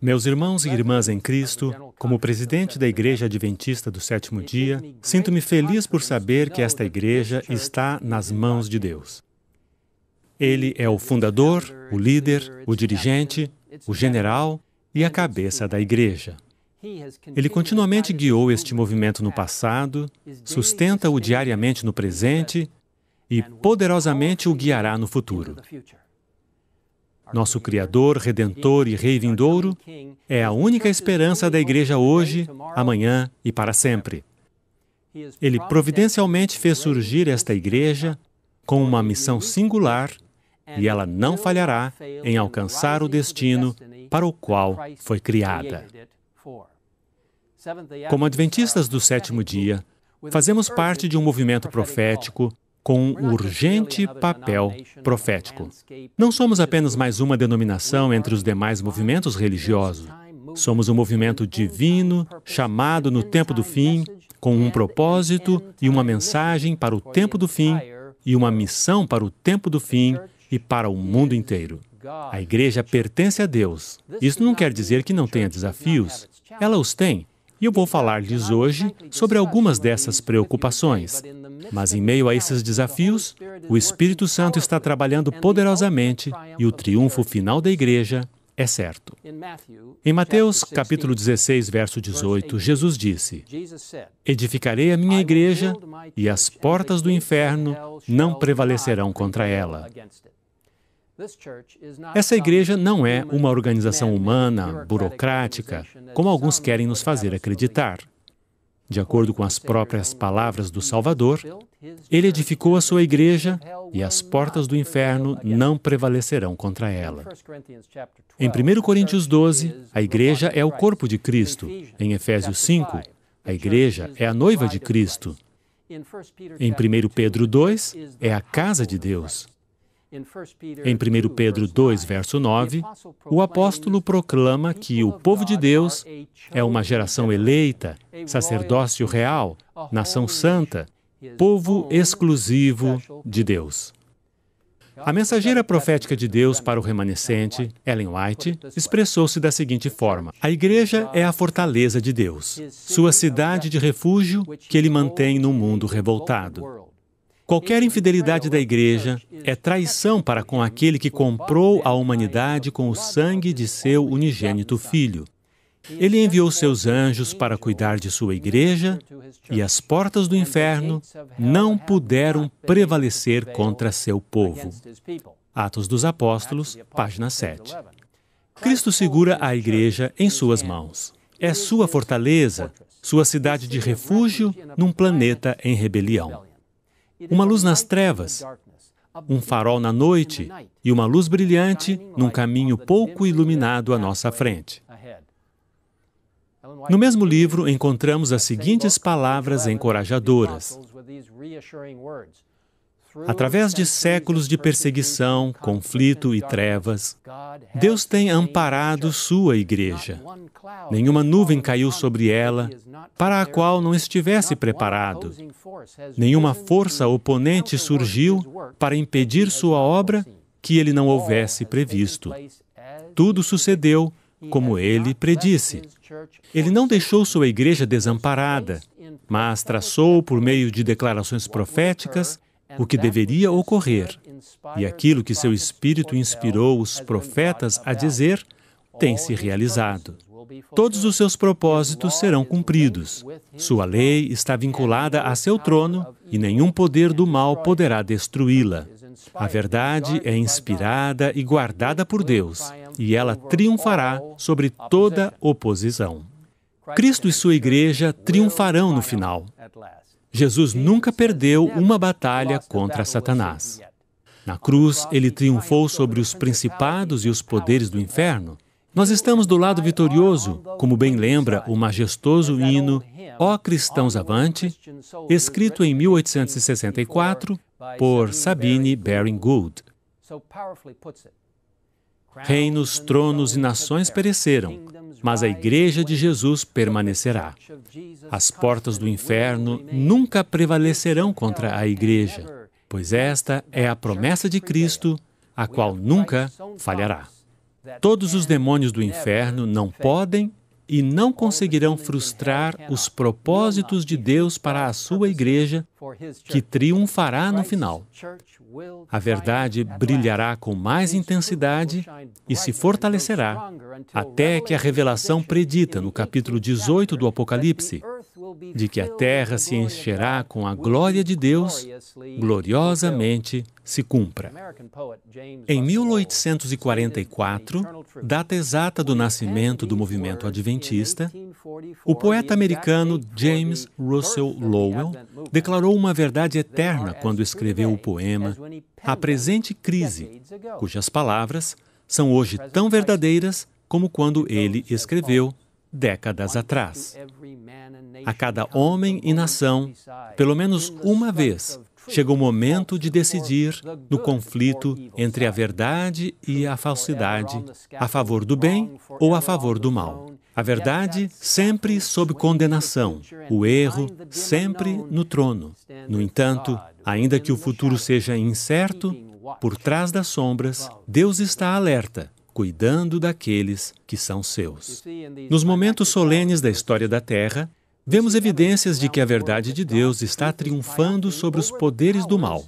Meus irmãos e irmãs em Cristo, como presidente da Igreja Adventista do Sétimo Dia, sinto-me feliz por saber que esta igreja está nas mãos de Deus. Ele é o fundador, o líder, o dirigente, o general e a cabeça da igreja. Ele continuamente guiou este movimento no passado, sustenta-o diariamente no presente e poderosamente o guiará no futuro. Nosso Criador, Redentor e Rei vindouro é a única esperança da Igreja hoje, amanhã e para sempre. Ele providencialmente fez surgir esta Igreja com uma missão singular e ela não falhará em alcançar o destino para o qual foi criada. Como Adventistas do sétimo dia, fazemos parte de um movimento profético com urgente papel profético. Não somos apenas mais uma denominação entre os demais movimentos religiosos. Somos um movimento divino, chamado no tempo do fim, com um propósito e uma mensagem para o tempo do fim e uma missão para o tempo do fim e para o mundo inteiro. A igreja pertence a Deus. Isso não quer dizer que não tenha desafios. Ela os tem. E eu vou falar-lhes hoje sobre algumas dessas preocupações. Mas em meio a esses desafios, o Espírito Santo está trabalhando poderosamente e o triunfo final da igreja é certo. Em Mateus capítulo 16, verso 18, Jesus disse: Edificarei a minha igreja e as portas do inferno não prevalecerão contra ela. Essa igreja não é uma organização humana, burocrática, como alguns querem nos fazer acreditar. De acordo com as próprias palavras do Salvador, ele edificou a sua igreja e as portas do inferno não prevalecerão contra ela. Em 1 Coríntios 12, a igreja é o corpo de Cristo. Em Efésios 5, a igreja é a noiva de Cristo. Em 1 Pedro 2, é a casa de Deus. Em 1 Pedro 2, verso 9, o apóstolo proclama que o povo de Deus é uma geração eleita, sacerdócio real, nação santa, povo exclusivo de Deus. A mensageira profética de Deus para o remanescente, Ellen White, expressou-se da seguinte forma: A igreja é a fortaleza de Deus, sua cidade de refúgio que ele mantém no mundo revoltado. Qualquer infidelidade da igreja é traição para com aquele que comprou a humanidade com o sangue de seu unigênito filho. Ele enviou seus anjos para cuidar de sua igreja e as portas do inferno não puderam prevalecer contra seu povo. Atos dos Apóstolos, página 7. Cristo segura a igreja em suas mãos. É sua fortaleza, sua cidade de refúgio num planeta em rebelião uma luz nas trevas, um farol na noite e uma luz brilhante num caminho pouco iluminado à nossa frente. No mesmo livro, encontramos as seguintes palavras encorajadoras. Através de séculos de perseguição, conflito e trevas, Deus tem amparado sua igreja. Nenhuma nuvem caiu sobre ela para a qual não estivesse preparado. Nenhuma força oponente surgiu para impedir sua obra que ele não houvesse previsto. Tudo sucedeu como ele predisse. Ele não deixou sua igreja desamparada, mas traçou, por meio de declarações proféticas, o que deveria ocorrer. E aquilo que seu espírito inspirou os profetas a dizer tem se realizado. Todos os seus propósitos serão cumpridos. Sua lei está vinculada a seu trono e nenhum poder do mal poderá destruí-la. A verdade é inspirada e guardada por Deus, e ela triunfará sobre toda oposição. Cristo e sua igreja triunfarão no final. Jesus nunca perdeu uma batalha contra Satanás. Na cruz, ele triunfou sobre os principados e os poderes do inferno. Nós estamos do lado vitorioso, como bem lembra o majestoso hino Ó Cristãos Avante, escrito em 1864 por Sabine Baring Gould. Reinos, tronos e nações pereceram, mas a Igreja de Jesus permanecerá. As portas do inferno nunca prevalecerão contra a Igreja, pois esta é a promessa de Cristo, a qual nunca falhará. Todos os demônios do inferno não podem e não conseguirão frustrar os propósitos de Deus para a sua igreja, que triunfará no final. A verdade brilhará com mais intensidade e se fortalecerá, até que a revelação predita no capítulo 18 do Apocalipse, de que a terra se encherá com a glória de Deus, gloriosamente se cumpra. Em 1844, data exata do nascimento do movimento adventista, o poeta americano James Russell Lowell declarou uma verdade eterna quando escreveu o poema A Presente Crise, cujas palavras são hoje tão verdadeiras como quando ele escreveu décadas atrás. A cada homem e nação, pelo menos uma vez, chega o momento de decidir no conflito entre a verdade e a falsidade, a favor do bem ou a favor do mal. A verdade sempre sob condenação, o erro sempre no trono. No entanto, ainda que o futuro seja incerto, por trás das sombras, Deus está alerta cuidando daqueles que são seus. Nos momentos solenes da história da Terra, vemos evidências de que a verdade de Deus está triunfando sobre os poderes do mal.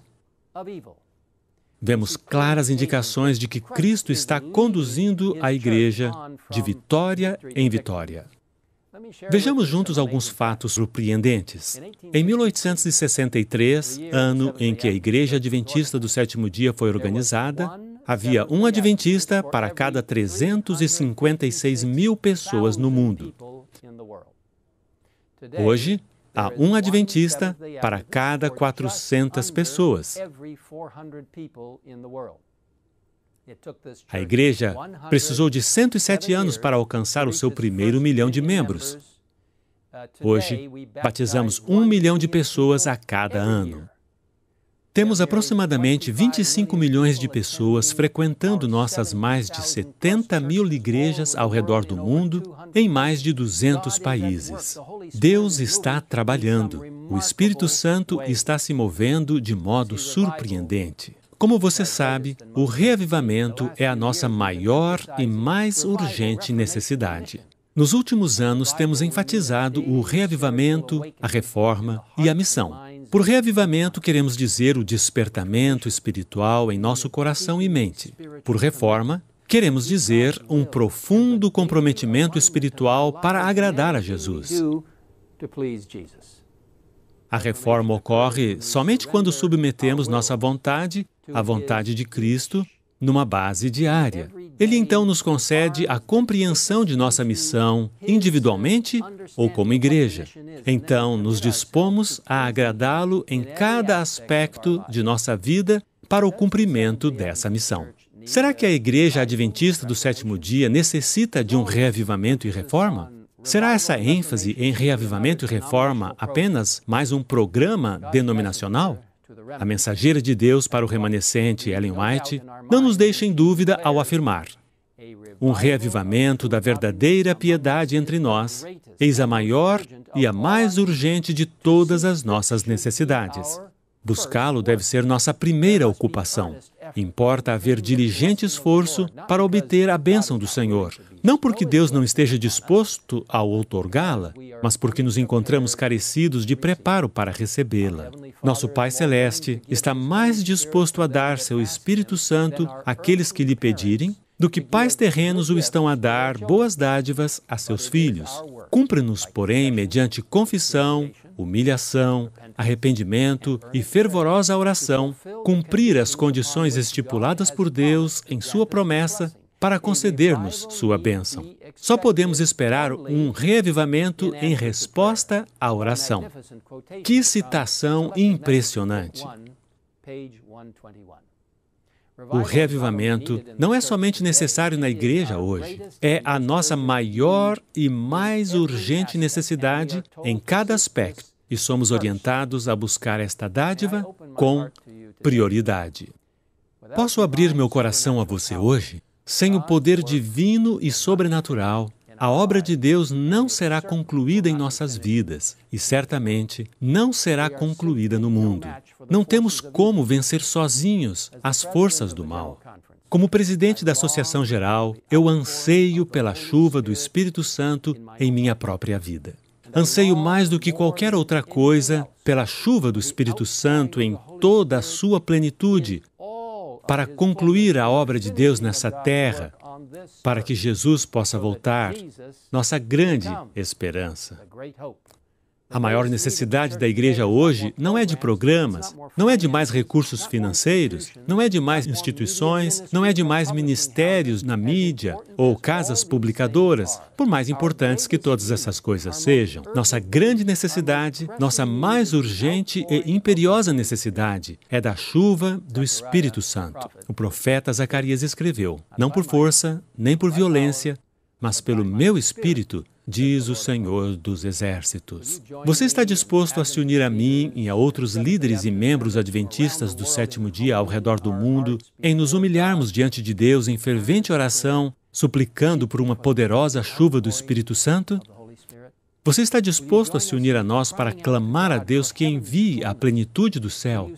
Vemos claras indicações de que Cristo está conduzindo a igreja de vitória em vitória. Vejamos juntos alguns fatos surpreendentes. Em 1863, ano em que a Igreja Adventista do Sétimo Dia foi organizada, havia um adventista para cada 356 mil pessoas no mundo. Hoje, há um adventista para cada 400 pessoas. A igreja precisou de 107 anos para alcançar o seu primeiro milhão de membros. Hoje, batizamos um milhão de pessoas a cada ano. Temos aproximadamente 25 milhões de pessoas frequentando nossas mais de 70 mil igrejas ao redor do mundo, em mais de 200 países. Deus está trabalhando. O Espírito Santo está se movendo de modo surpreendente. Como você sabe, o reavivamento é a nossa maior e mais urgente necessidade. Nos últimos anos, temos enfatizado o reavivamento, a reforma e a missão. Por reavivamento, queremos dizer o despertamento espiritual em nosso coração e mente. Por reforma, queremos dizer um profundo comprometimento espiritual para agradar a Jesus. A reforma ocorre somente quando submetemos nossa vontade à vontade de Cristo numa base diária. Ele então nos concede a compreensão de nossa missão, individualmente ou como igreja. Então, nos dispomos a agradá-lo em cada aspecto de nossa vida para o cumprimento dessa missão. Será que a Igreja Adventista do Sétimo Dia necessita de um reavivamento e reforma? Será essa ênfase em reavivamento e reforma apenas mais um programa denominacional? A mensageira de Deus para o remanescente, Ellen White, não nos deixa em dúvida ao afirmar: um reavivamento da verdadeira piedade entre nós, eis a maior e a mais urgente de todas as nossas necessidades. Buscá-lo deve ser nossa primeira ocupação. Importa haver diligente esforço para obter a bênção do Senhor. Não porque Deus não esteja disposto a outorgá-la, mas porque nos encontramos carecidos de preparo para recebê-la. Nosso Pai Celeste está mais disposto a dar seu Espírito Santo àqueles que lhe pedirem do que pais terrenos o estão a dar boas dádivas a seus filhos. Cumpre-nos, porém, mediante confissão, humilhação, arrependimento e fervorosa oração, cumprir as condições estipuladas por Deus em Sua promessa para conceder-nos Sua bênção. Só podemos esperar um reavivamento em resposta à oração. Que citação impressionante! O reavivamento não é somente necessário na igreja hoje, é a nossa maior e mais urgente necessidade em cada aspecto, e somos orientados a buscar esta dádiva com prioridade. Posso abrir meu coração a você hoje? Sem o poder divino e sobrenatural, a obra de Deus não será concluída em nossas vidas e certamente não será concluída no mundo. Não temos como vencer sozinhos as forças do mal. Como presidente da Associação Geral, eu anseio pela chuva do Espírito Santo em minha própria vida. Anseio mais do que qualquer outra coisa pela chuva do Espírito Santo em toda a sua plenitude, para concluir a obra de Deus nessa terra, para que Jesus possa voltar, nossa grande esperança. A maior necessidade da igreja hoje não é de programas, não é de mais recursos financeiros, não é de mais instituições, não é de mais ministérios na mídia ou casas publicadoras, por mais importantes que todas essas coisas sejam. Nossa grande necessidade, nossa mais urgente e imperiosa necessidade é da chuva do Espírito Santo. O profeta Zacarias escreveu: Não por força, nem por violência, mas pelo meu espírito diz o Senhor dos Exércitos. Você está disposto a se unir a mim e a outros líderes e membros adventistas do sétimo dia ao redor do mundo em nos humilharmos diante de Deus em fervente oração, suplicando por uma poderosa chuva do Espírito Santo? Você está disposto a se unir a nós para clamar a Deus que envie a plenitude do céu?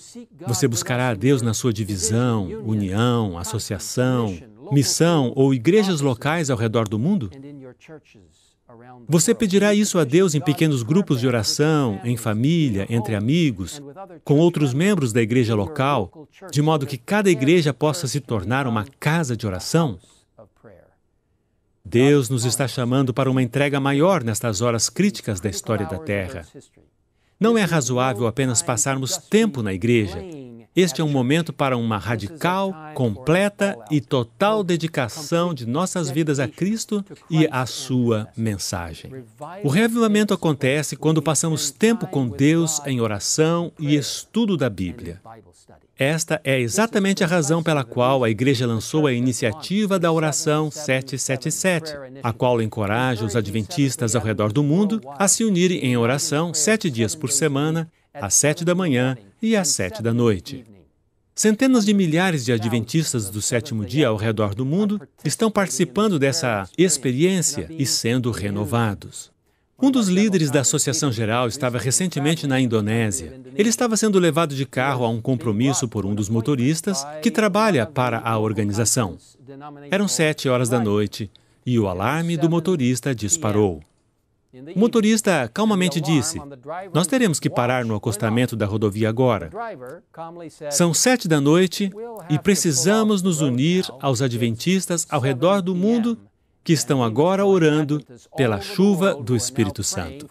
Você buscará a Deus na sua divisão, união, associação, missão ou igrejas locais ao redor do mundo? Você pedirá isso a Deus em pequenos grupos de oração, em família, entre amigos, com outros membros da igreja local, de modo que cada igreja possa se tornar uma casa de oração? Deus nos está chamando para uma entrega maior nestas horas críticas da história da Terra. Não é razoável apenas passarmos tempo na igreja, este é um momento para uma radical, completa e total dedicação de nossas vidas a Cristo e à Sua mensagem. O reavivamento acontece quando passamos tempo com Deus em oração e estudo da Bíblia. Esta é exatamente a razão pela qual a Igreja lançou a iniciativa da Oração 777, a qual encoraja os adventistas ao redor do mundo a se unirem em oração sete dias por semana, às sete da manhã e às sete da noite. Centenas de milhares de adventistas do sétimo dia ao redor do mundo estão participando dessa experiência e sendo renovados. Um dos líderes da Associação Geral estava recentemente na Indonésia. Ele estava sendo levado de carro a um compromisso por um dos motoristas que trabalha para a organização. Eram sete horas da noite e o alarme do motorista disparou. O motorista calmamente disse: Nós teremos que parar no acostamento da rodovia agora. São sete da noite e precisamos nos unir aos adventistas ao redor do mundo que estão agora orando pela chuva do Espírito Santo.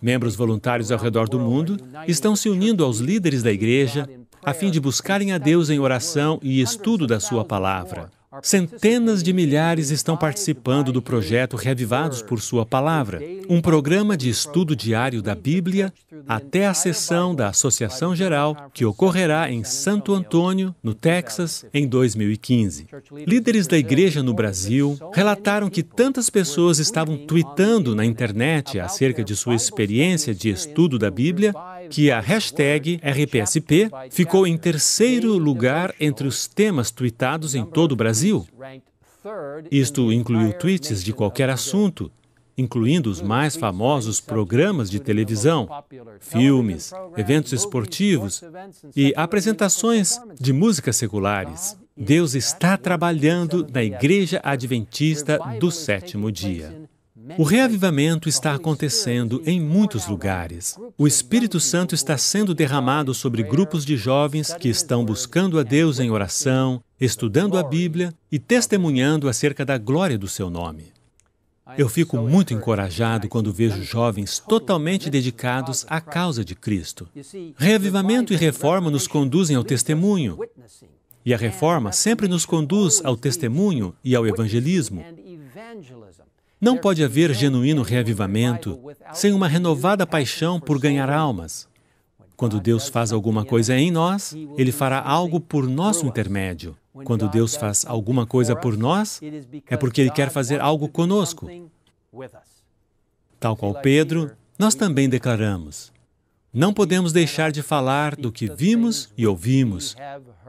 Membros voluntários ao redor do mundo estão se unindo aos líderes da igreja a fim de buscarem a Deus em oração e estudo da Sua palavra. Centenas de milhares estão participando do projeto Reavivados por Sua Palavra, um programa de estudo diário da Bíblia até a sessão da Associação Geral que ocorrerá em Santo Antônio, no Texas, em 2015. Líderes da igreja no Brasil relataram que tantas pessoas estavam tweetando na internet acerca de sua experiência de estudo da Bíblia que a hashtag RPSP ficou em terceiro lugar entre os temas tweetados em todo o Brasil. Isto incluiu tweets de qualquer assunto, incluindo os mais famosos programas de televisão, filmes, eventos esportivos e apresentações de músicas seculares. Deus está trabalhando na Igreja Adventista do sétimo dia. O reavivamento está acontecendo em muitos lugares. O Espírito Santo está sendo derramado sobre grupos de jovens que estão buscando a Deus em oração, estudando a Bíblia e testemunhando acerca da glória do seu nome. Eu fico muito encorajado quando vejo jovens totalmente dedicados à causa de Cristo. Reavivamento e reforma nos conduzem ao testemunho. E a reforma sempre nos conduz ao testemunho e ao evangelismo. Não pode haver genuíno reavivamento sem uma renovada paixão por ganhar almas. Quando Deus faz alguma coisa em nós, Ele fará algo por nosso intermédio. Quando Deus faz alguma coisa por nós, é porque Ele quer fazer algo conosco. Tal qual Pedro, nós também declaramos: não podemos deixar de falar do que vimos e ouvimos,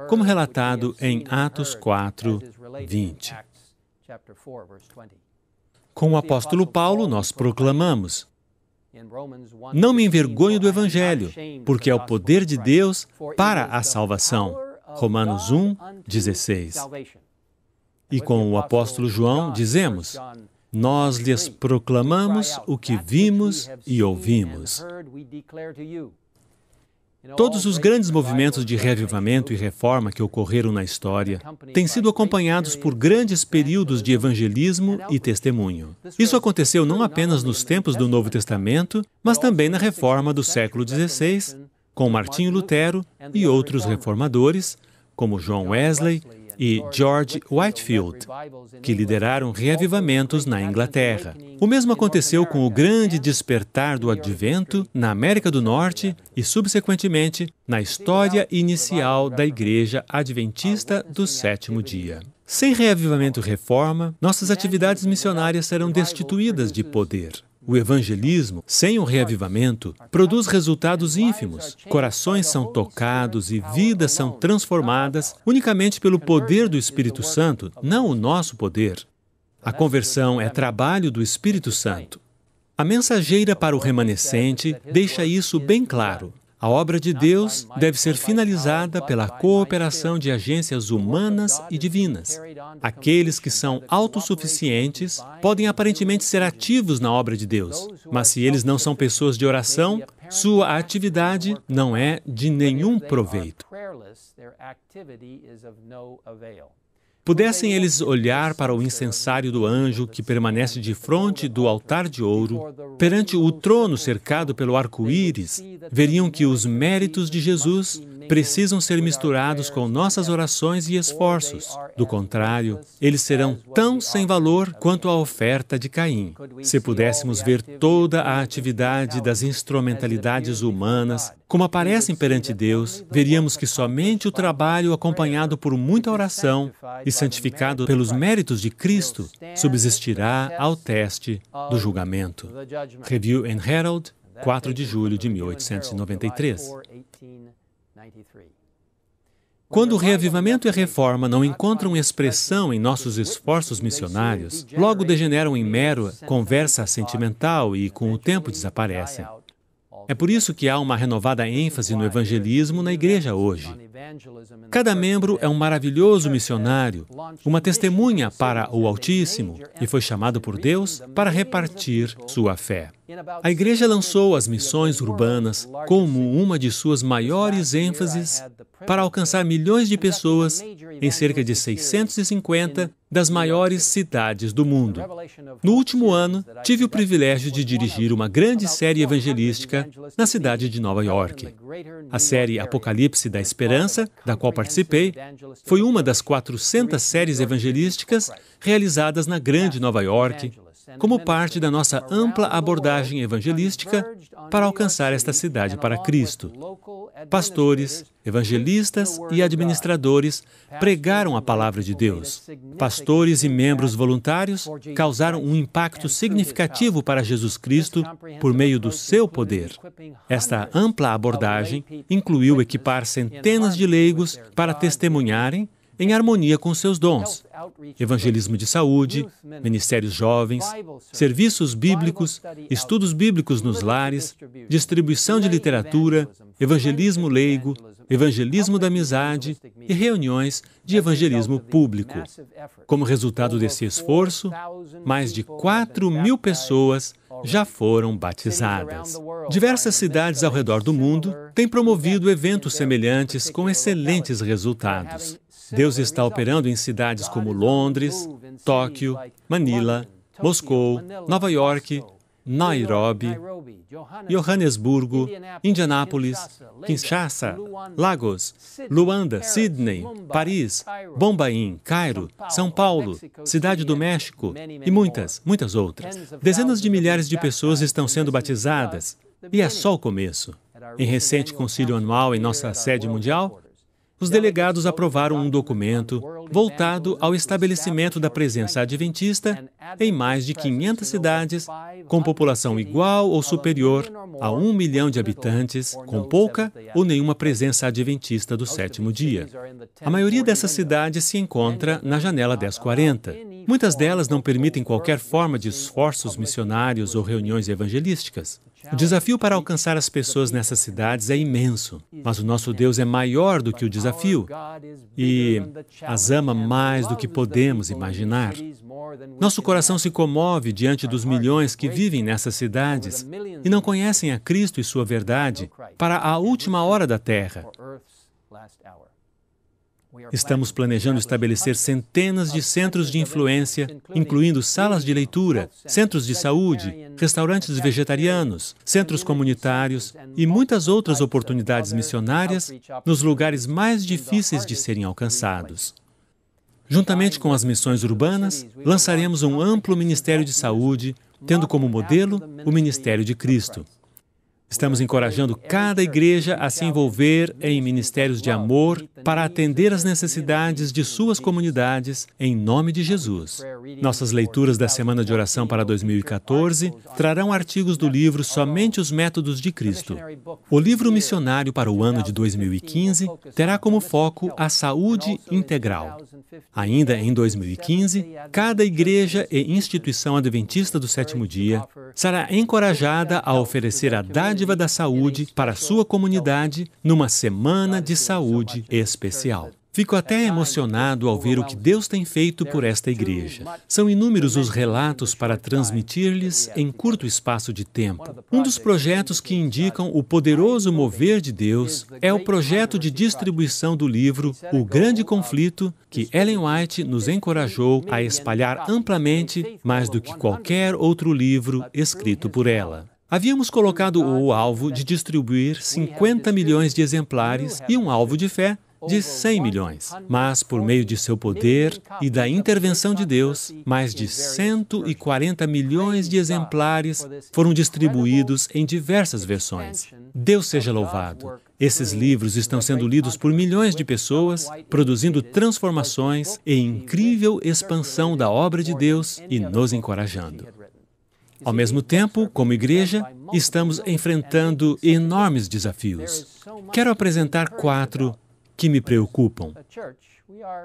como relatado em Atos 4, 20. Com o apóstolo Paulo, nós proclamamos: Não me envergonho do Evangelho, porque é o poder de Deus para a salvação. Romanos 1, 16. E com o apóstolo João dizemos: Nós lhes proclamamos o que vimos e ouvimos. Todos os grandes movimentos de reavivamento e reforma que ocorreram na história têm sido acompanhados por grandes períodos de evangelismo e testemunho. Isso aconteceu não apenas nos tempos do Novo Testamento, mas também na reforma do século XVI, com Martinho Lutero e outros reformadores, como John Wesley e George Whitefield, que lideraram reavivamentos na Inglaterra. O mesmo aconteceu com o grande despertar do advento na América do Norte e, subsequentemente, na história inicial da Igreja Adventista do Sétimo Dia. Sem reavivamento reforma, nossas atividades missionárias serão destituídas de poder. O evangelismo, sem o reavivamento, produz resultados ínfimos. Corações são tocados e vidas são transformadas unicamente pelo poder do Espírito Santo, não o nosso poder. A conversão é trabalho do Espírito Santo. A mensageira para o remanescente deixa isso bem claro. A obra de Deus deve ser finalizada pela cooperação de agências humanas e divinas. Aqueles que são autossuficientes podem aparentemente ser ativos na obra de Deus, mas se eles não são pessoas de oração, sua atividade não é de nenhum proveito. Pudessem eles olhar para o incensário do anjo que permanece de frente do altar de ouro, perante o trono cercado pelo arco-íris, veriam que os méritos de Jesus precisam ser misturados com nossas orações e esforços. Do contrário, eles serão tão sem valor quanto a oferta de Caim. Se pudéssemos ver toda a atividade das instrumentalidades humanas como aparecem perante Deus, veríamos que somente o trabalho acompanhado por muita oração e santificado pelos méritos de Cristo subsistirá ao teste do julgamento. Review and Herald, 4 de julho de 1893. Quando o reavivamento e a reforma não encontram expressão em nossos esforços missionários, logo degeneram em mero conversa sentimental e, com o tempo, desaparecem. É por isso que há uma renovada ênfase no evangelismo na igreja hoje. Cada membro é um maravilhoso missionário, uma testemunha para o Altíssimo e foi chamado por Deus para repartir sua fé. A igreja lançou as missões urbanas como uma de suas maiores ênfases para alcançar milhões de pessoas em cerca de 650 das maiores cidades do mundo. No último ano, tive o privilégio de dirigir uma grande série evangelística na cidade de Nova York. A série Apocalipse da Esperança, da qual participei, foi uma das 400 séries evangelísticas realizadas na Grande Nova York como parte da nossa ampla abordagem evangelística para alcançar esta cidade para Cristo. Pastores, evangelistas e administradores pregaram a palavra de Deus. Pastores e membros voluntários causaram um impacto significativo para Jesus Cristo por meio do seu poder. Esta ampla abordagem incluiu equipar centenas de leigos para testemunharem em harmonia com seus dons. Evangelismo de saúde, ministérios jovens, serviços bíblicos, estudos bíblicos nos lares, distribuição de literatura, evangelismo leigo, evangelismo da amizade e reuniões de evangelismo público. Como resultado desse esforço, mais de 4 mil pessoas já foram batizadas. Diversas cidades ao redor do mundo têm promovido eventos semelhantes com excelentes resultados. Deus está operando em cidades como Londres, Tóquio, Manila, Moscou, Nova York, Nairobi, Johannesburgo, Indianápolis, Kinshasa, Lagos, Luanda, Sydney, Paris, Bombaim, Cairo, São Paulo, Cidade do México e muitas, muitas outras. Dezenas de milhares de pessoas estão sendo batizadas e é só o começo. Em recente concílio anual em nossa sede mundial, os delegados aprovaram um documento voltado ao estabelecimento da presença adventista em mais de 500 cidades, com população igual ou superior a um milhão de habitantes, com pouca ou nenhuma presença adventista do sétimo dia. A maioria dessas cidades se encontra na janela 1040. Muitas delas não permitem qualquer forma de esforços missionários ou reuniões evangelísticas. O desafio para alcançar as pessoas nessas cidades é imenso, mas o nosso Deus é maior do que o desafio e as ama mais do que podemos imaginar. Nosso coração se comove diante dos milhões que vivem nessas cidades e não conhecem a Cristo e sua verdade para a última hora da terra. Estamos planejando estabelecer centenas de centros de influência, incluindo salas de leitura, centros de saúde, restaurantes vegetarianos, centros comunitários e muitas outras oportunidades missionárias nos lugares mais difíceis de serem alcançados. Juntamente com as missões urbanas, lançaremos um amplo ministério de saúde, tendo como modelo o Ministério de Cristo. Estamos encorajando cada igreja a se envolver em ministérios de amor para atender às necessidades de suas comunidades, em nome de Jesus. Nossas leituras da Semana de Oração para 2014 trarão artigos do livro Somente os Métodos de Cristo. O livro missionário para o ano de 2015 terá como foco a saúde integral. Ainda em 2015, cada igreja e instituição adventista do sétimo dia será encorajada a oferecer a dádiva da saúde para sua comunidade numa semana de saúde especial. Fico até emocionado ao ver o que Deus tem feito por esta igreja. São inúmeros os relatos para transmitir-lhes em curto espaço de tempo. Um dos projetos que indicam o poderoso mover de Deus é o projeto de distribuição do livro O Grande Conflito, que Ellen White nos encorajou a espalhar amplamente mais do que qualquer outro livro escrito por ela. Havíamos colocado o alvo de distribuir 50 milhões de exemplares e um alvo de fé de 100 milhões. Mas, por meio de seu poder e da intervenção de Deus, mais de 140 milhões de exemplares foram distribuídos em diversas versões. Deus seja louvado. Esses livros estão sendo lidos por milhões de pessoas, produzindo transformações e incrível expansão da obra de Deus e nos encorajando. Ao mesmo tempo, como igreja, estamos enfrentando enormes desafios. Quero apresentar quatro que me preocupam.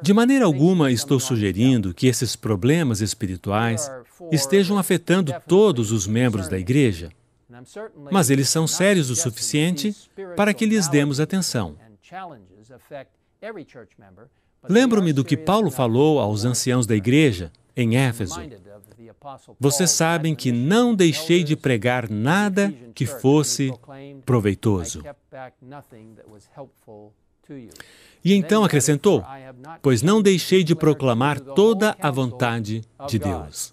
De maneira alguma estou sugerindo que esses problemas espirituais estejam afetando todos os membros da igreja, mas eles são sérios o suficiente para que lhes demos atenção. Lembro-me do que Paulo falou aos anciãos da igreja em Éfeso. Vocês sabem que não deixei de pregar nada que fosse proveitoso. E então acrescentou: Pois não deixei de proclamar toda a vontade de Deus.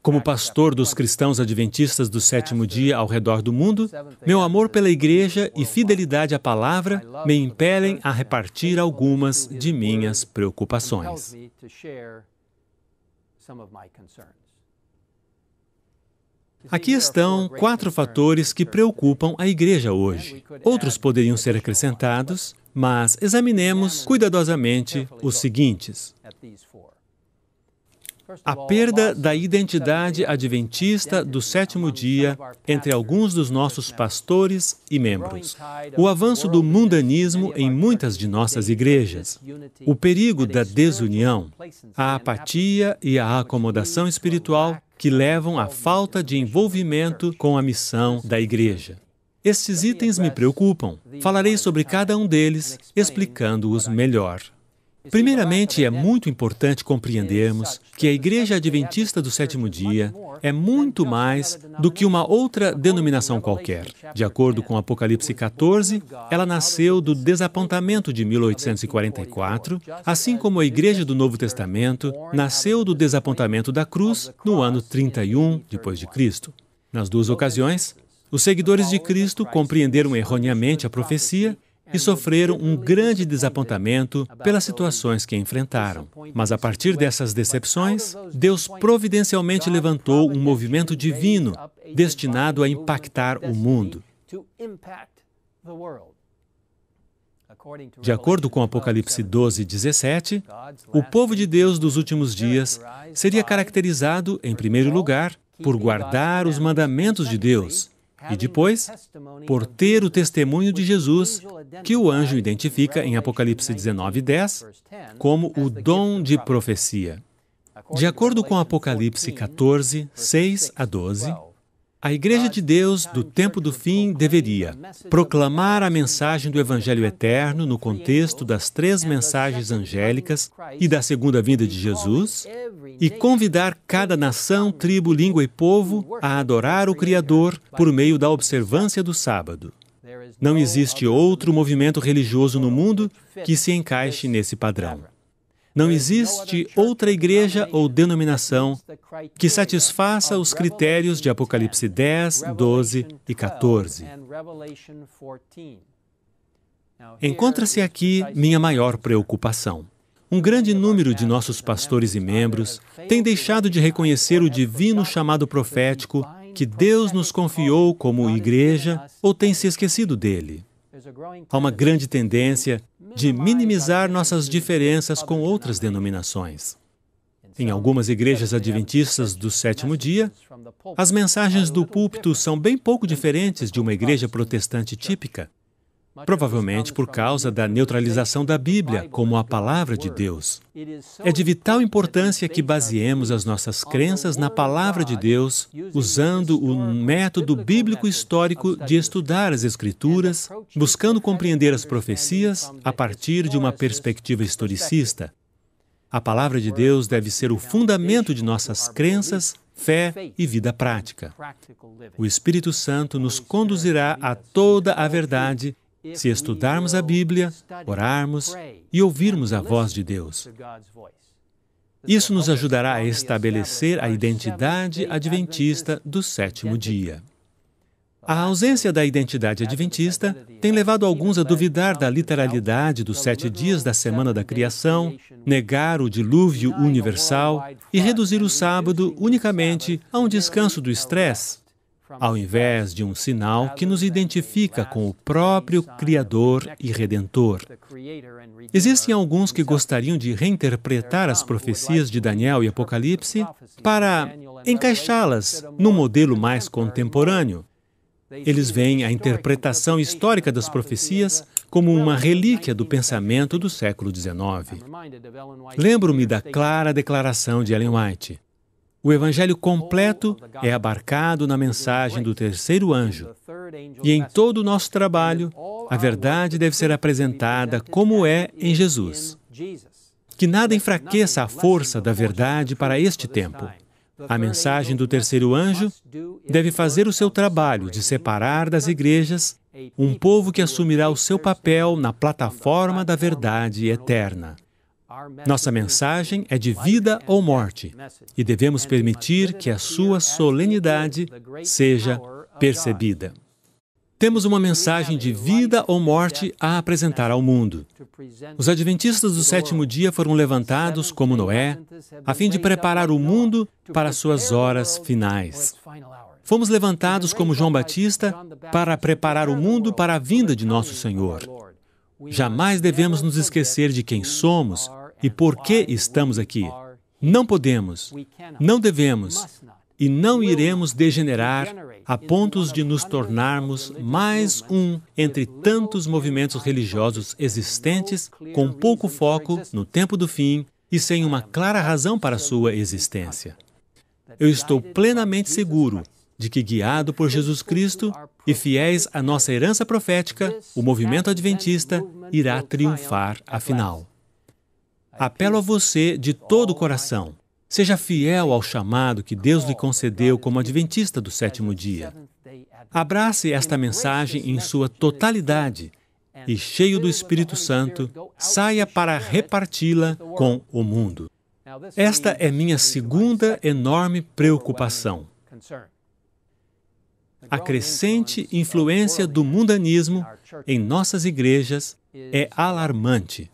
Como pastor dos cristãos adventistas do sétimo dia ao redor do mundo, meu amor pela igreja e fidelidade à palavra me impelem a repartir algumas de minhas preocupações. Aqui estão quatro fatores que preocupam a igreja hoje. Outros poderiam ser acrescentados, mas examinemos cuidadosamente os seguintes. A perda da identidade adventista do sétimo dia entre alguns dos nossos pastores e membros. O avanço do mundanismo em muitas de nossas igrejas. O perigo da desunião. A apatia e a acomodação espiritual que levam à falta de envolvimento com a missão da igreja. Estes itens me preocupam. Falarei sobre cada um deles, explicando-os melhor. Primeiramente, é muito importante compreendermos que a Igreja Adventista do Sétimo Dia é muito mais do que uma outra denominação qualquer. De acordo com Apocalipse 14, ela nasceu do desapontamento de 1844, assim como a Igreja do Novo Testamento nasceu do desapontamento da cruz no ano 31 depois de Cristo. Nas duas ocasiões, os seguidores de Cristo compreenderam erroneamente a profecia e sofreram um grande desapontamento pelas situações que enfrentaram. Mas a partir dessas decepções, Deus providencialmente levantou um movimento divino destinado a impactar o mundo. De acordo com Apocalipse 12, 17, o povo de Deus dos últimos dias seria caracterizado, em primeiro lugar, por guardar os mandamentos de Deus e depois, por ter o testemunho de Jesus, que o anjo identifica em Apocalipse 19, 10 como o dom de profecia. De acordo com Apocalipse 14, 6 a 12, A Igreja de Deus do tempo do fim deveria proclamar a mensagem do Evangelho eterno no contexto das três mensagens angélicas e da segunda vinda de Jesus e convidar cada nação, tribo, língua e povo a adorar o Criador por meio da observância do sábado. Não existe outro movimento religioso no mundo que se encaixe nesse padrão. Não existe outra igreja ou denominação que satisfaça os critérios de Apocalipse 10, 12 e 14. Encontra-se aqui minha maior preocupação. Um grande número de nossos pastores e membros tem deixado de reconhecer o divino chamado profético que Deus nos confiou como igreja ou tem se esquecido dele. Há uma grande tendência de minimizar nossas diferenças com outras denominações. Em algumas igrejas adventistas do sétimo dia, as mensagens do púlpito são bem pouco diferentes de uma igreja protestante típica provavelmente por causa da neutralização da Bíblia como a palavra de Deus. É de vital importância que baseemos as nossas crenças na palavra de Deus, usando o método bíblico histórico de estudar as Escrituras, buscando compreender as profecias a partir de uma perspectiva historicista. A palavra de Deus deve ser o fundamento de nossas crenças, fé e vida prática. O Espírito Santo nos conduzirá a toda a verdade se estudarmos a Bíblia, orarmos e ouvirmos a voz de Deus. Isso nos ajudará a estabelecer a identidade adventista do sétimo dia. A ausência da identidade adventista tem levado alguns a duvidar da literalidade dos sete dias da semana da criação, negar o dilúvio universal e reduzir o sábado unicamente a um descanso do estresse ao invés de um sinal que nos identifica com o próprio Criador e Redentor. Existem alguns que gostariam de reinterpretar as profecias de Daniel e Apocalipse para encaixá-las num modelo mais contemporâneo. Eles veem a interpretação histórica das profecias como uma relíquia do pensamento do século XIX. Lembro-me da clara declaração de Ellen White. O Evangelho completo é abarcado na mensagem do terceiro anjo. E em todo o nosso trabalho, a verdade deve ser apresentada como é em Jesus. Que nada enfraqueça a força da verdade para este tempo. A mensagem do terceiro anjo deve fazer o seu trabalho de separar das igrejas um povo que assumirá o seu papel na plataforma da verdade eterna. Nossa mensagem é de vida ou morte e devemos permitir que a sua solenidade seja percebida. Temos uma mensagem de vida ou morte a apresentar ao mundo. Os adventistas do sétimo dia foram levantados como Noé, a fim de preparar o mundo para suas horas finais. Fomos levantados como João Batista para preparar o mundo para a vinda de nosso Senhor. Jamais devemos nos esquecer de quem somos e por que estamos aqui. Não podemos, não devemos e não iremos degenerar a pontos de nos tornarmos mais um entre tantos movimentos religiosos existentes com pouco foco no tempo do fim e sem uma clara razão para sua existência. Eu estou plenamente seguro de que, guiado por Jesus Cristo e fiéis à nossa herança profética, o movimento adventista irá triunfar afinal. Apelo a você de todo o coração. Seja fiel ao chamado que Deus lhe concedeu como adventista do sétimo dia. Abrace esta mensagem em sua totalidade e, cheio do Espírito Santo, saia para reparti-la com o mundo. Esta é minha segunda enorme preocupação. A crescente influência do mundanismo em nossas igrejas é alarmante.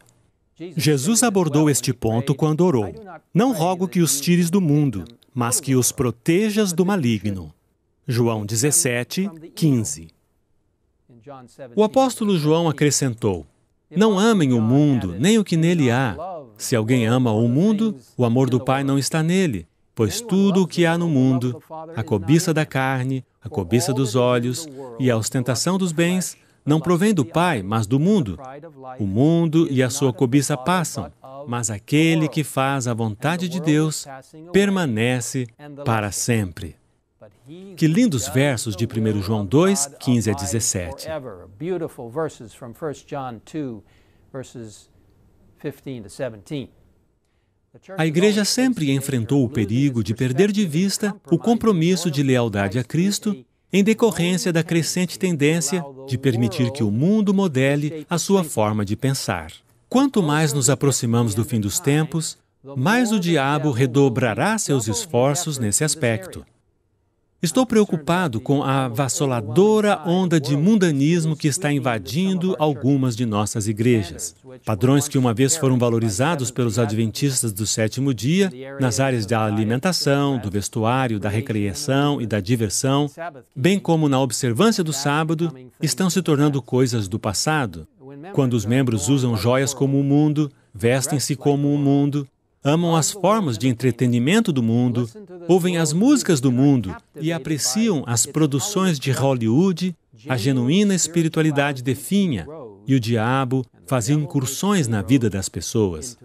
Jesus abordou este ponto quando orou: Não rogo que os tires do mundo, mas que os protejas do maligno. João 17, 15. O apóstolo João acrescentou: Não amem o mundo, nem o que nele há. Se alguém ama o mundo, o amor do Pai não está nele. Pois tudo o que há no mundo, a cobiça da carne, a cobiça dos olhos e a ostentação dos bens, não provém do Pai, mas do mundo. O mundo e a sua cobiça passam, mas aquele que faz a vontade de Deus permanece para sempre. Que lindos versos de 1 João 2, 15 a 17. Beautiful verses from 1 John 2, verses 15 to 17. A Igreja sempre enfrentou o perigo de perder de vista o compromisso de lealdade a Cristo em decorrência da crescente tendência de permitir que o mundo modele a sua forma de pensar. Quanto mais nos aproximamos do fim dos tempos, mais o diabo redobrará seus esforços nesse aspecto. Estou preocupado com a vassoladora onda de mundanismo que está invadindo algumas de nossas igrejas. Padrões que uma vez foram valorizados pelos adventistas do sétimo dia, nas áreas da alimentação, do vestuário, da recreação e da diversão, bem como na observância do sábado, estão se tornando coisas do passado. Quando os membros usam joias como o mundo, vestem-se como o mundo, amam as formas de entretenimento do mundo, ouvem as músicas do mundo e apreciam as produções de Hollywood, a genuína espiritualidade definha e o diabo faz incursões na vida das pessoas.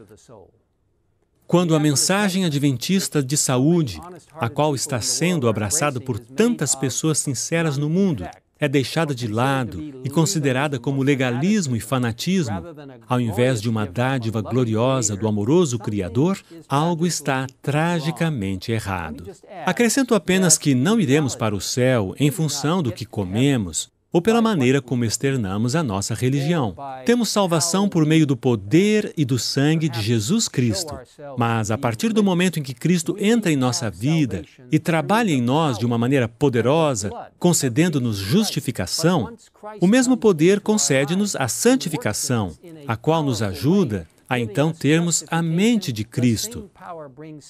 Quando a mensagem adventista de saúde, a qual está sendo abraçada por tantas pessoas sinceras no mundo, é deixada de lado e considerada como legalismo e fanatismo, ao invés de uma dádiva gloriosa do amoroso Criador, algo está tragicamente errado. Acrescento apenas que não iremos para o céu em função do que comemos ou pela maneira como externamos a nossa religião. Temos salvação por meio do poder e do sangue de Jesus Cristo. Mas a partir do momento em que Cristo entra em nossa vida e trabalha em nós de uma maneira poderosa, concedendo-nos justificação, o mesmo poder concede-nos a santificação, a qual nos ajuda a então termos a mente de Cristo.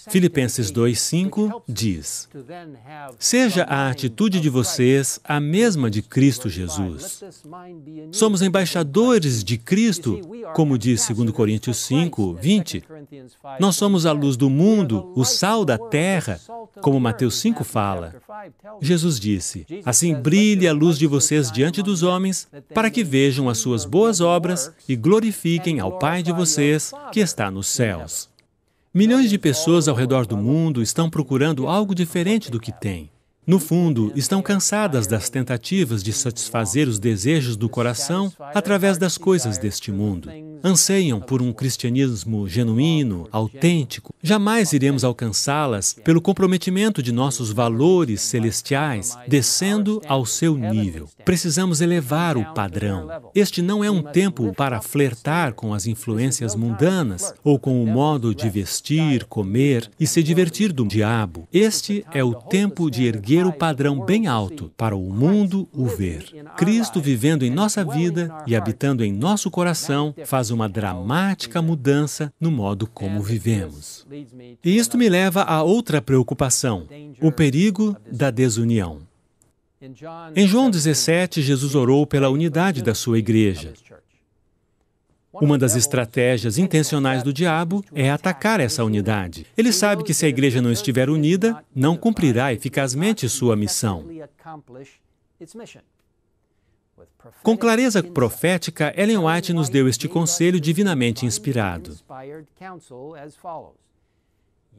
Filipenses 2,5 diz: Seja a atitude de vocês a mesma de Cristo Jesus. Somos embaixadores de Cristo, como diz 2 Coríntios 5, 20. Nós somos a luz do mundo, o sal da terra, como Mateus 5 fala. Jesus disse: Assim brilhe a luz de vocês diante dos homens, para que vejam as suas boas obras e glorifiquem ao Pai de vocês que está nos céus. Milhões de pessoas ao redor do mundo estão procurando algo diferente do que têm. No fundo, estão cansadas das tentativas de satisfazer os desejos do coração através das coisas deste mundo. Anseiam por um cristianismo genuíno, autêntico. Jamais iremos alcançá-las pelo comprometimento de nossos valores celestiais, descendo ao seu nível. Precisamos elevar o padrão. Este não é um tempo para flertar com as influências mundanas ou com o modo de vestir, comer e se divertir do diabo. Este é o tempo de erguer erguer o padrão bem alto para o mundo o ver. Cristo vivendo em nossa vida e habitando em nosso coração faz uma dramática mudança no modo como vivemos. E isto me leva a outra preocupação: o perigo da desunião. Em João 17, Jesus orou pela unidade da sua igreja. Uma das estratégias intencionais do diabo é atacar essa unidade. Ele sabe que se a igreja não estiver unida, não cumprirá eficazmente sua missão. Com clareza profética, Ellen White nos deu este conselho divinamente inspirado.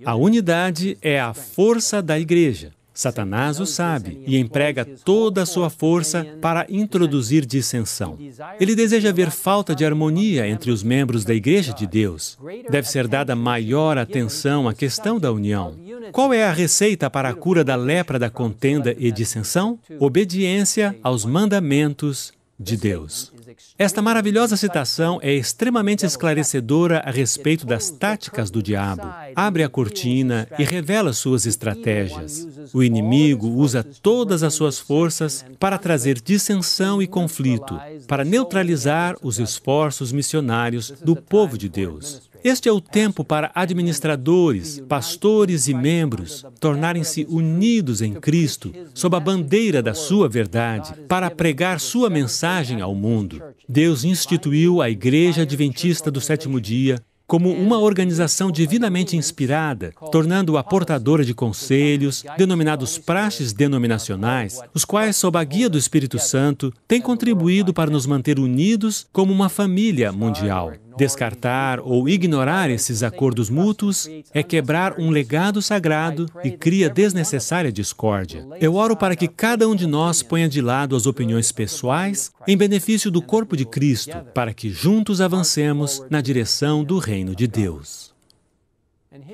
A unidade é a força da igreja. Satanás o sabe e emprega toda a sua força para introduzir dissensão. Ele deseja ver falta de harmonia entre os membros da Igreja de Deus. Deve ser dada maior atenção à questão da união. Qual é a receita para a cura da lepra da contenda e dissensão? Obediência aos mandamentos de Deus. Esta maravilhosa citação é extremamente esclarecedora a respeito das táticas do diabo. Abre a cortina e revela suas estratégias. O inimigo usa todas as suas forças para trazer dissensão e conflito, para neutralizar os esforços missionários do povo de Deus. Este é o tempo para administradores, pastores e membros tornarem-se unidos em Cristo, sob a bandeira da sua verdade, para pregar sua mensagem ao mundo. Deus instituiu a Igreja Adventista do Sétimo Dia como uma organização divinamente inspirada, tornando-a portadora de conselhos, denominados praxes denominacionais, os quais, sob a guia do Espírito Santo, têm contribuído para nos manter unidos como uma família mundial. Descartar ou ignorar esses acordos mútuos é quebrar um legado sagrado e cria desnecessária discórdia. Eu oro para que cada um de nós ponha de lado as opiniões pessoais em benefício do corpo de Cristo, para que juntos avancemos na direção do reino de Deus.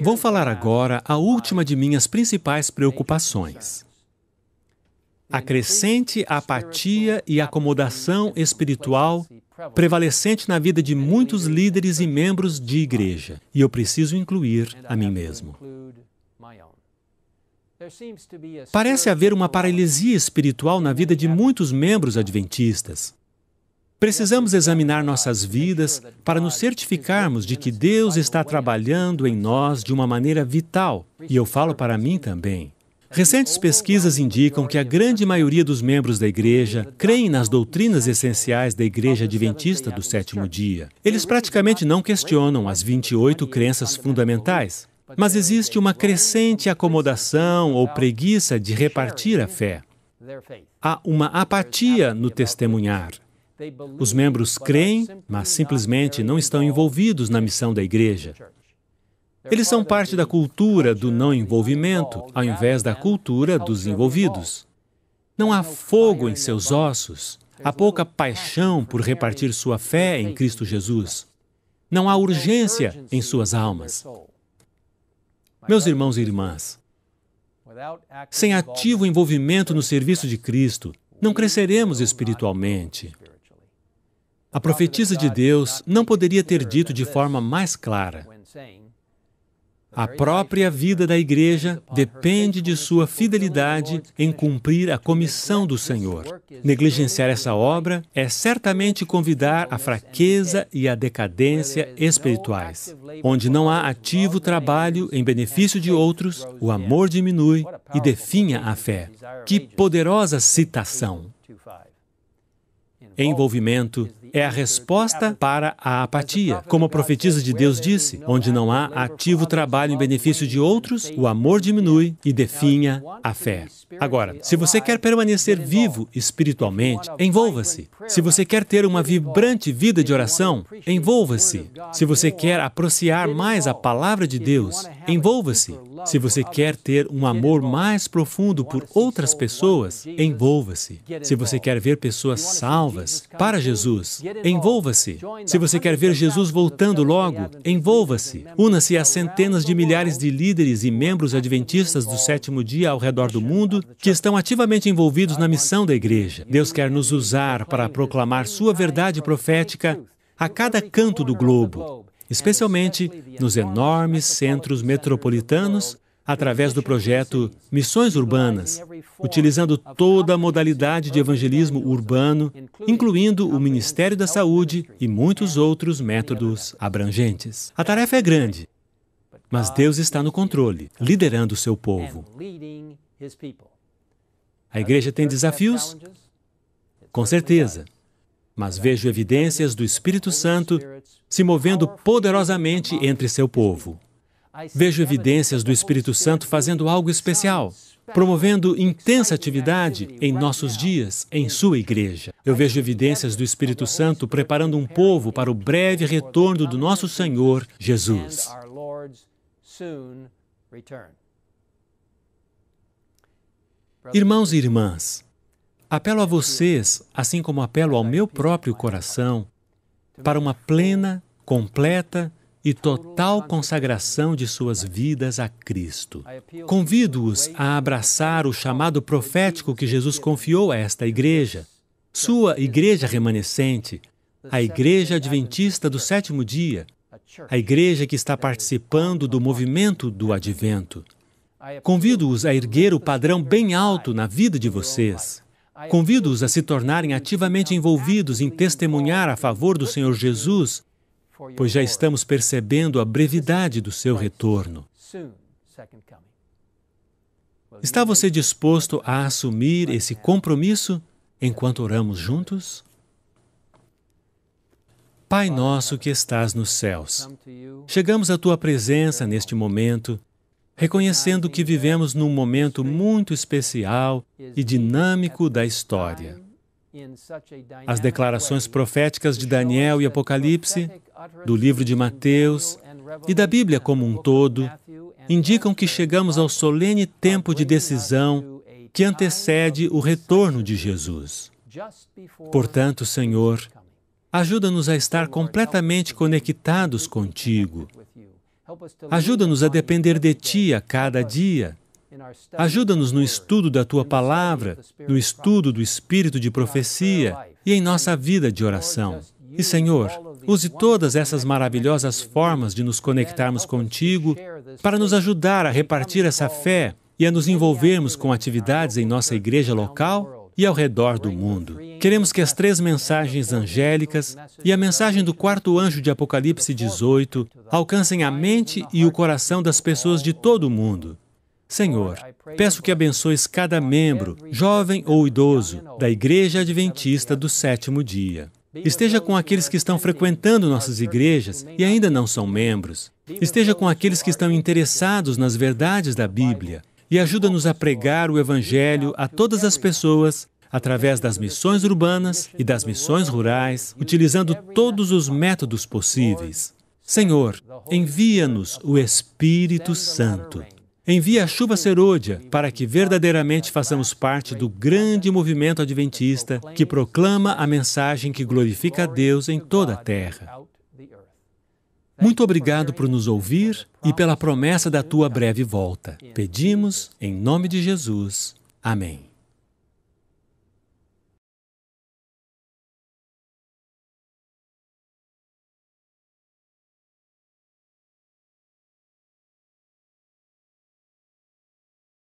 Vou falar agora a última de minhas principais preocupações a crescente apatia e acomodação espiritual prevalecente na vida de muitos líderes e membros de igreja, e eu preciso incluir a mim mesmo. Parece haver uma paralisia espiritual na vida de muitos membros adventistas. Precisamos examinar nossas vidas para nos certificarmos de que Deus está trabalhando em nós de uma maneira vital, e eu falo para mim também. Recentes pesquisas indicam que a grande maioria dos membros da igreja creem nas doutrinas essenciais da Igreja Adventista do sétimo dia. Eles praticamente não questionam as 28 crenças fundamentais, mas existe uma crescente acomodação ou preguiça de repartir a fé. Há uma apatia no testemunhar. Os membros creem, mas simplesmente não estão envolvidos na missão da igreja. Eles são parte da cultura do não envolvimento, ao invés da cultura dos envolvidos. Não há fogo em seus ossos, há pouca paixão por repartir sua fé em Cristo Jesus. Não há urgência em suas almas. Meus irmãos e irmãs, sem ativo envolvimento no serviço de Cristo, não cresceremos espiritualmente. A profetisa de Deus não poderia ter dito de forma mais clara: a própria vida da igreja depende de sua fidelidade em cumprir a comissão do Senhor. Negligenciar essa obra é certamente convidar a fraqueza e a decadência espirituais. Onde não há ativo trabalho em benefício de outros, o amor diminui e definha a fé. Que poderosa citação! Envolvimento é a resposta para a apatia. Como a profetisa de Deus disse, onde não há ativo trabalho em benefício de outros, o amor diminui e definha a fé. Agora, se você quer permanecer vivo espiritualmente, envolva-se. Se você quer ter uma vibrante vida de oração, envolva-se. Se você quer apreciar mais a palavra de Deus, envolva-se. Se você quer ter um amor mais profundo por outras pessoas, envolva-se. Se você quer ver pessoas salvas para Jesus, envolva-se. Se você quer ver Jesus voltando logo, envolva-se. Una-se a centenas de milhares de líderes e membros adventistas do sétimo dia ao redor do mundo que estão ativamente envolvidos na missão da igreja. Deus quer nos usar para proclamar sua verdade profética a cada canto do globo especialmente nos enormes centros metropolitanos, através do projeto Missões Urbanas, utilizando toda a modalidade de evangelismo urbano, incluindo o Ministério da Saúde e muitos outros métodos abrangentes. A tarefa é grande, mas Deus está no controle, liderando o seu povo. A igreja tem desafios? Com certeza mas vejo evidências do Espírito Santo se movendo poderosamente entre seu povo. Vejo evidências do Espírito Santo fazendo algo especial, promovendo intensa atividade em nossos dias, em sua igreja. Eu vejo evidências do Espírito Santo preparando um povo para o breve retorno do nosso Senhor Jesus. Irmãos e irmãs, Apelo a vocês, assim como apelo ao meu próprio coração, para uma plena, completa e total consagração de suas vidas a Cristo. Convido-os a abraçar o chamado profético que Jesus confiou a esta igreja, sua igreja remanescente, a Igreja Adventista do sétimo dia, a igreja que está participando do movimento do advento. Convido-os a erguer o padrão bem alto na vida de vocês. Convido-os a se tornarem ativamente envolvidos em testemunhar a favor do Senhor Jesus, pois já estamos percebendo a brevidade do seu retorno. Está você disposto a assumir esse compromisso enquanto oramos juntos? Pai nosso que estás nos céus, chegamos à tua presença neste momento reconhecendo que vivemos num momento muito especial e dinâmico da história. As declarações proféticas de Daniel e Apocalipse, do livro de Mateus e da Bíblia como um todo indicam que chegamos ao solene tempo de decisão que antecede o retorno de Jesus. Portanto, Senhor, ajuda-nos a estar completamente conectados contigo. Ajuda-nos a depender de Ti a cada dia. Ajuda-nos no estudo da Tua palavra, no estudo do espírito de profecia e em nossa vida de oração. E, Senhor, use todas essas maravilhosas formas de nos conectarmos contigo para nos ajudar a repartir essa fé e a nos envolvermos com atividades em nossa igreja local e ao redor do mundo. Queremos que as três mensagens angélicas e a mensagem do quarto anjo de Apocalipse 18 alcancem a mente e o coração das pessoas de todo o mundo. Senhor, peço que abençoes cada membro, jovem ou idoso, da Igreja Adventista do sétimo dia. Esteja com aqueles que estão frequentando nossas igrejas e ainda não são membros. Esteja com aqueles que estão interessados nas verdades da Bíblia e ajuda-nos a pregar o Evangelho a todas as pessoas através das missões urbanas e das missões rurais, utilizando todos os métodos possíveis. Senhor, envia-nos o Espírito Santo. Envia a chuva serôdia para que verdadeiramente façamos parte do grande movimento adventista que proclama a mensagem que glorifica a Deus em toda a terra. Muito obrigado por nos ouvir e pela promessa da tua breve volta. Pedimos em nome de Jesus. Amém.